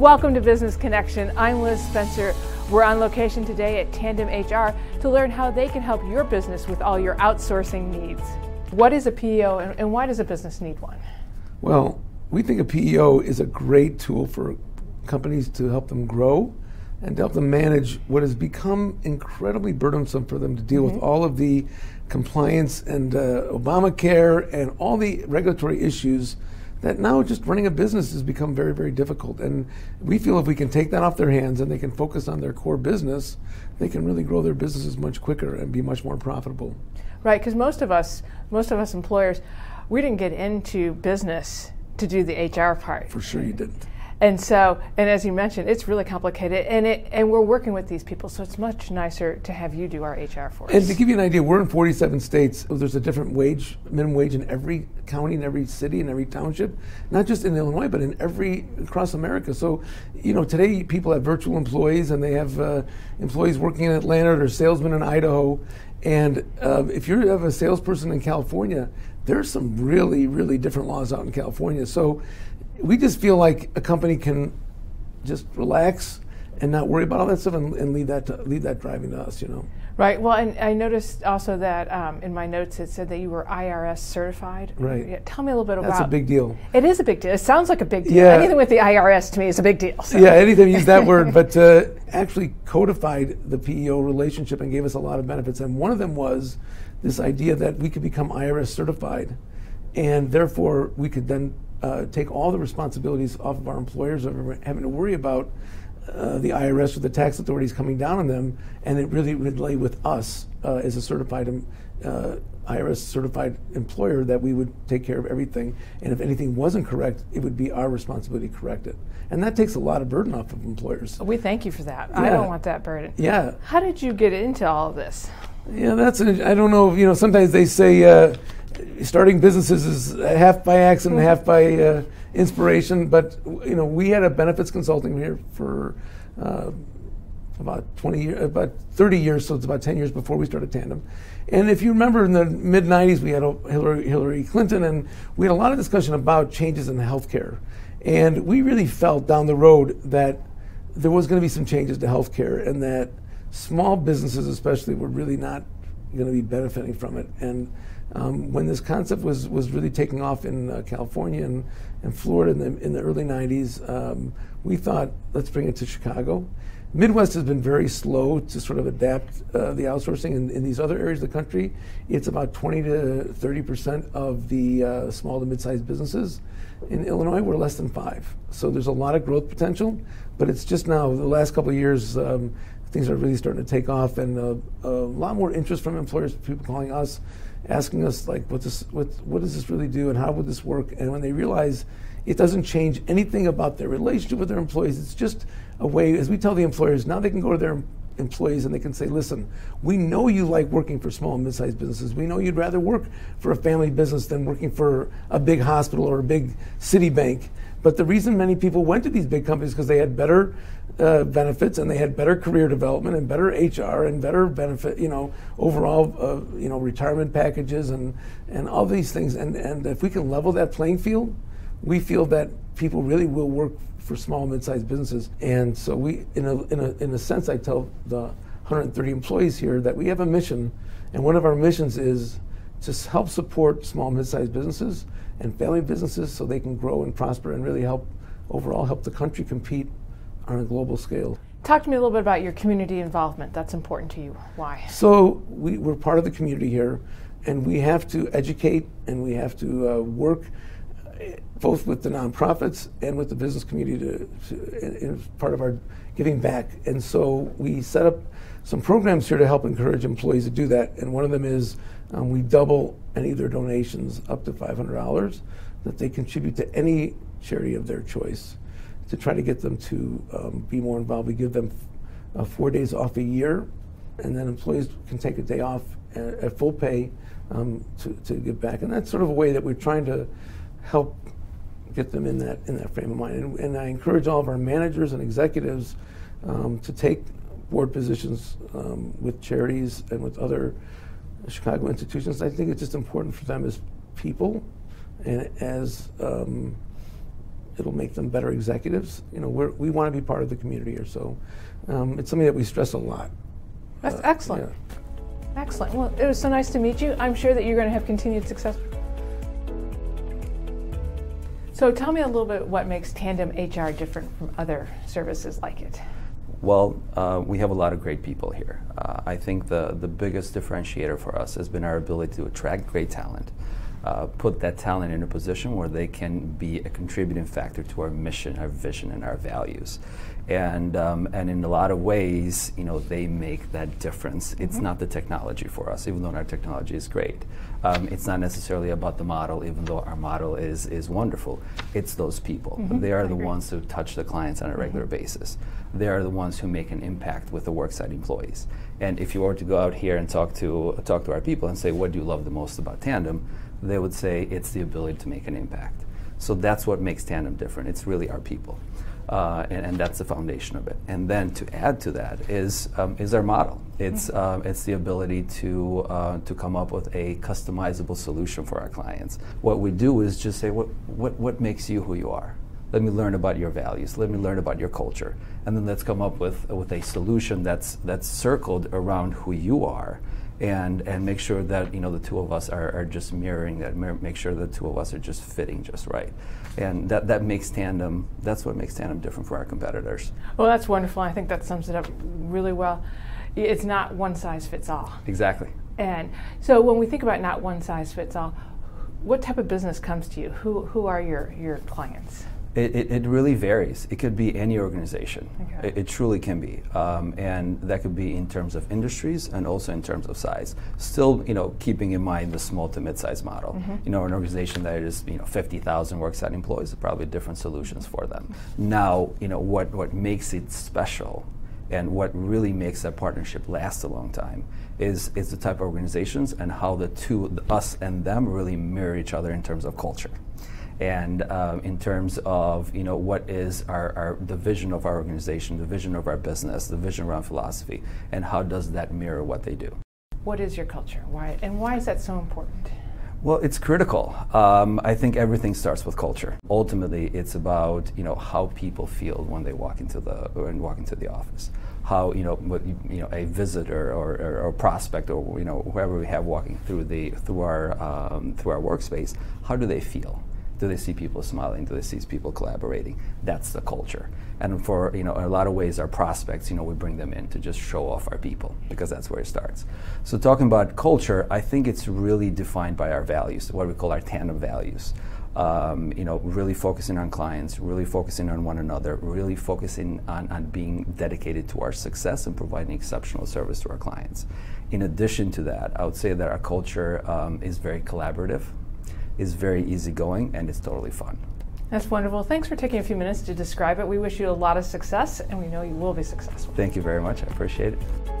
Welcome to Business Connection. I'm Liz Spencer. We're on location today at Tandem HR to learn how they can help your business with all your outsourcing needs. What is a PEO and, and why does a business need one? Well, we think a PEO is a great tool for companies to help them grow and to help them manage what has become incredibly burdensome for them to deal mm-hmm. with all of the compliance and uh, Obamacare and all the regulatory issues that now just running a business has become very, very difficult. And we feel if we can take that off their hands and they can focus on their core business, they can really grow their businesses much quicker and be much more profitable. Right, because most of us, most of us employers, we didn't get into business to do the HR part. For sure, you didn't. And so, and as you mentioned, it's really complicated, and it and we're working with these people, so it's much nicer to have you do our HR for us. And to give you an idea, we're in 47 states. There's a different wage, minimum wage in every county, in every city, in every township, not just in Illinois, but in every across America. So, you know, today people have virtual employees, and they have uh, employees working in Atlanta or salesmen in Idaho. And uh, if you have a salesperson in California, there's some really, really different laws out in California. So we just feel like a company can just relax and not worry about all that stuff and, and leave that to, leave that driving to us, you know. Right. Well, and I noticed also that um, in my notes it said that you were IRS certified. Right. Yeah, tell me a little bit That's about. That's a big deal. It is a big deal. It sounds like a big deal. Yeah. Anything with the IRS to me is a big deal. So. Yeah. Anything use that word, but uh, actually codified the PEO relationship and gave us a lot of benefits. And one of them was this idea that we could become IRS certified, and therefore we could then uh, take all the responsibilities off of our employers of having to worry about uh, the IRS or the tax authorities coming down on them, and it really would lay with us uh, as a certified um, uh, IRS certified employer that we would take care of everything. And if anything wasn't correct, it would be our responsibility to correct it. And that takes a lot of burden off of employers. We thank you for that. Yeah. I don't want that burden. Yeah. How did you get into all of this? Yeah, that's. I don't know. You know, sometimes they say uh, starting businesses is half by accident, half by uh, inspiration. But you know, we had a benefits consulting here for uh, about 20 years, about 30 years, so it's about 10 years before we started Tandem. And if you remember, in the mid 90s, we had Hillary, Hillary Clinton, and we had a lot of discussion about changes in healthcare. And we really felt down the road that there was going to be some changes to healthcare, and that small businesses, especially, were really not going to be benefiting from it. And um, when this concept was, was really taking off in uh, California and, and Florida in the, in the early 90s, um, we thought, let's bring it to Chicago. Midwest has been very slow to sort of adapt uh, the outsourcing in, in, these other areas of the country. It's about 20 to 30 percent of the uh, small to mid-sized businesses. In Illinois, we're less than five. So there's a lot of growth potential, but it's just now, the last couple of years, um, things are really starting to take off and uh, a lot more interest from employers, people calling us asking us like, what, this, what, what does this really do and how would this work? And when they realize it doesn't change anything about their relationship with their employees, it's just a way, as we tell the employers, now they can go to their employees and they can say, listen, we know you like working for small and mid-sized businesses. We know you'd rather work for a family business than working for a big hospital or a big city bank. But the reason many people went to these big companies because they had better uh, benefits and they had better career development and better HR and better benefit, you know, overall, uh, you know, retirement packages and, and all these things. And, and if we can level that playing field, we feel that people really will work for small and mid-sized businesses. And so we, in a, in a, in a sense, I tell the 130 employees here that we have a mission, and one of our missions is to help support small mid-sized businesses and family businesses so they can grow and prosper and really help overall help the country compete on a global scale. Talk to me a little bit about your community involvement. That's important to you. Why? So we, we're part of the community here, and we have to educate and we have to uh, work both with the nonprofits and with the business community to, to part of our giving back. And so we set up some programs here to help encourage employees to do that. And one of them is um, we double any of their donations up to $500 that they contribute to any charity of their choice to try to get them to um, be more involved. We give them uh, four days off a year, and then employees can take a day off at, at full pay um, to, to give back. And that's sort of a way that we're trying to help get them in that in that frame of mind. And, and I encourage all of our managers and executives um, to take board positions um, with charities and with other Chicago institutions. I think it's just important for them as people and as um, it'll make them better executives. You know, we're, we want to be part of the community here, so um, it's something that we stress a lot. That's Uh, excellent. yeah. Excellent. Well, it was so nice to meet you. I'm sure that you're going to have continued success. So tell me a little bit what makes Tandem HR different from other services like it. Well, uh, we have a lot of great people here. Uh, I think the, the biggest differentiator for us has been our ability to attract great talent, uh, put that talent in a position where they can be a contributing factor to our mission, our vision, and our values. And, um, and in a lot of ways, you know, they make that difference. It's not the technology for us, even though our technology is great. Um, it's not necessarily about the model, even though our model is, is wonderful. It's those people. They are the agree. ones who touch the clients on a regular basis. They are the ones who make an impact with the worksite employees. And if you were to go out here and talk to talk to our people and say, "What do you love the most about Tandem?" They would say it's the ability to make an impact. So that's what makes Tandem different. It's really our people, uh, and, and that's the foundation of it. And then to add to that is um, is our model. It's um, it's the ability to uh, to come up with a customizable solution for our clients. What we do is just say, "What what what makes you who you are?" let me learn about your values let me learn about your culture and then let's come up with with a solution that's that's circled around who you are and and make sure that you know the two of us are, are just mirroring that mir- make sure the two of us are just fitting just right and that that makes tandem that's what makes tandem different from our competitors Well, that's wonderful. I think that sums it up really well. It's not one size fits all. exactly And so when we think about not one size fits all, what type of business comes to you? Who, who are your, your clients? It, it, it really varies. It could be any organization. Okay. It, it truly can be, um, and that could be in terms of industries and also in terms of size. Still, you know, keeping in mind the small to mid-sized model. You know, an organization that is you know 50,000 worksite employees, probably different solutions for them. Now, you know what what makes it special and what really makes that partnership last a long time is, is the type of organizations and how the two, us and them, really mirror each other in terms of culture. And um, in terms of you know what is our, our the vision of our organization, the vision of our business, the vision around philosophy, and how does that mirror what they do? What is your culture? Why, and why is that so important? Well, it's critical. Um, I think everything starts with culture. Ultimately, it's about you know how people feel when they walk into the when walk into the office. How you know what you, you know a visitor or, or, or prospect or you know whoever we have walking through the through our um, through our workspace. How do they feel? Do they see people smiling? Do they see people collaborating? That's the culture. And for you know, a lot of ways, our prospects, you know, we bring them in to just show off our people because that's where it starts. So talking about culture, I think it's really defined by our values, what we call our tandem values. Um, you know, really focusing on clients, really focusing on one another, really focusing on, on being dedicated to our success and providing exceptional service to our clients. In addition to that, I would say that our culture um, is very collaborative is very easygoing and it's totally fun. That's wonderful. Thanks for taking a few minutes to describe it. We wish you a lot of success, and we know you will be successful. Thank you very much. I appreciate it.